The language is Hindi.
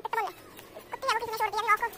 मैंने टिकट बोला कुत्ते को किसी ने छोड़ दिया भी आपको